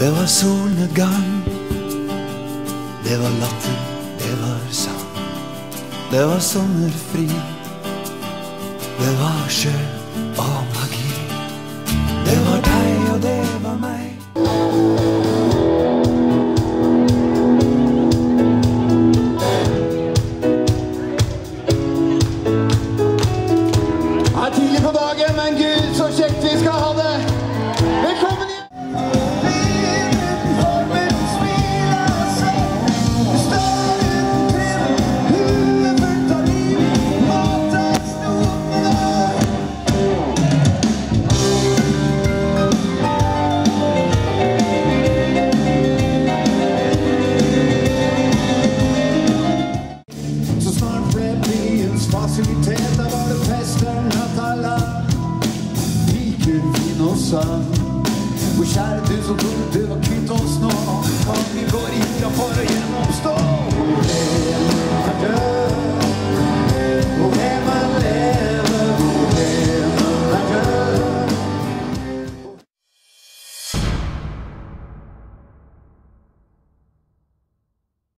Det var solnedgang. Det var latter, det var sang. Det var sommerfri. Det var sjø og magi. Det var deg, og det var meg. Det er tidlig på dagen, men gud, så kjekt vi skal ha fasiliteter var det fester natta lang. Like fin og sang. Hvor kjære du som trodde du var kvitt